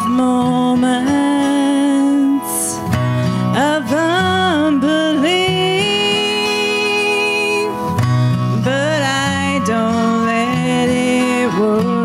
have moments of unbelief, but I don't let it work.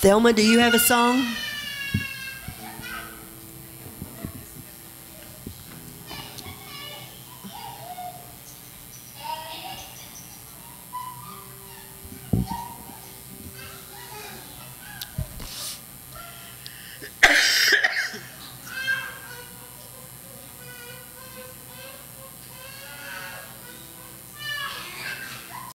Thelma, do you have a song?